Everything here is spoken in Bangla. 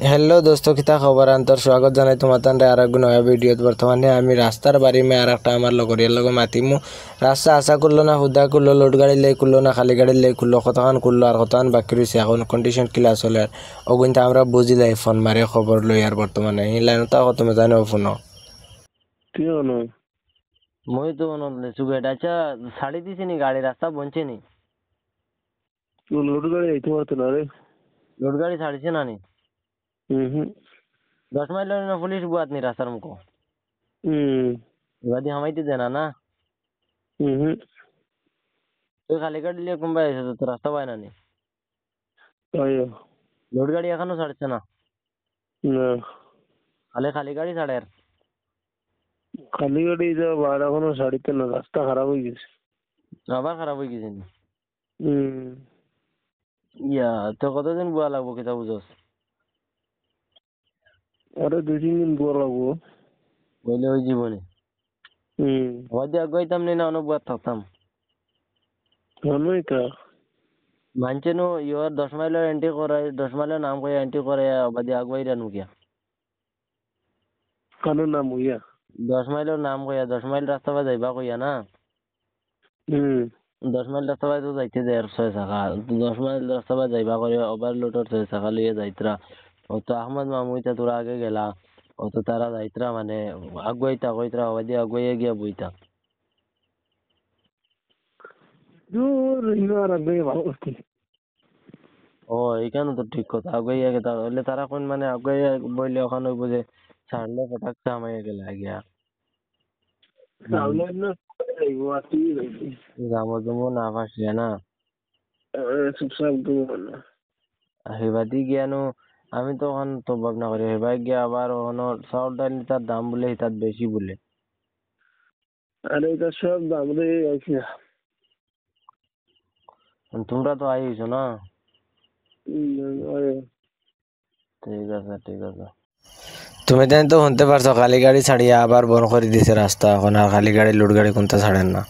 হেল্ল' দোষ কিতা খবৰ আন্তৰ স্বাগত জনাই তোমাৰ আৰু নয়া ভিডিঅ'ত বৰ্তমানে আমি ৰাস্তাৰ বাৰী মে আৰু এটা আমাৰ লগৰীয়াৰ লগত মাতিমো ৰাস্তা আশা কৰিলোঁ না সুধা কৰিলোঁ লোড গাড়ী লৈ কৰিলোঁ না খালী গাড়ী লৈ কৰিলোঁ কথাখন কৰিলোঁ আৰু কথাখন বাকী ৰৈছে এখন কণ্ডিশ্যন কিলা চলে আৰু অগুণ আমাৰ বুজি যায় ফোন মাৰি খবৰ লৈ আৰু বৰ্তমানে সি লাইনতা কথা মই জানো ফোনৰ মই তো মনত লৈছো গেট আচ্ছা চাৰি দিছে নি গাড়ী ৰাস্তা বঞ্চে নি লোড গাড়ী আহি থোৱা লোড গাড়ী চাৰিছে না নি মাইল না পুলিশ বুয়াত নি রাস্তার মুখ হুম এবার দিয়ে হামাইতে দেনা না হুম হুম তুই খালি গাড়ি লিয়ে কোনবা এসে তো রাস্তা পায় না নি লোড গাড়ি এখনও ছাড়ছে না না খালি খালি গাড়ি ছাড়ে আর খালি গাড়ি যা বার এখনও সারিতে না রাস্তা খারাপ হয়ে গেছে আবার খারাপ হয়ে গেছে হুম ইয়া তো কতদিন বুয়া লাগবো কিতা বুঝস আরে দুই তিন দিন পর লাগবো। বইলে ওই জীবনে। হুম। আবার দিয়ে আগাইতাম নি অনেক বুয়াত থাকতাম। জানোই কা মানছে নো ইয়র দশ মাইলের এন্ট্রি করে দশ মাইলের নাম করে এন্ট্রি করে দিয়ে আগুয়াই রানু কিয়া কানোর নাম হইয়া দশ মাইলের নাম কইয়া দশ মাইল রাস্তা বা যাইবা কইয়া না? হুম। দশ মাইল রাস্তা বাই তো যাইতে আর ছয় চাকা দশ মাইল রাস্তা বাই যাইবা করে ওভারলোডর ছয় চাকা লইয়া যাইতরা। ও তো আহমদ মামুইতা তোরা আগে গেলা। ও তো তারা যাইতরা মানে আগুয়াইতা কইতরা ওবাই গিয়া বইতা। দূর ইনো আগে ভালো করতে। ও এইখানে তো ঠিক কথা আগুয়াইয়া গেতা হইলে তারা কোন মানে আগুয়াইয়া বইলে ওখানে হইব যে ছাড়লে ফটাক সামাইয়া গেলা গিয়া। তাহলে না জামো জমো না ফাঁসিয়া না? চুপচাপ না। গিয়ানো আমি তো ওখান তো ভাবনা করি হেবাই গিয়া আবার ওখানে চাউল ডাল তার দাম বলে তার বেশি বলে। আরে এটা সব দাম রে আইছি। না তোমরা তো আইছো না? ঠিক আছে ঠিক আছে। তুমি তো শুনতে পারছ খালি গাড়ি ছাড়িয়া আবার বন্ধ করে দিছে রাস্তা এখন আর খালি গাড়ি লোড গাড়ি কোনটা ছাড়েন না।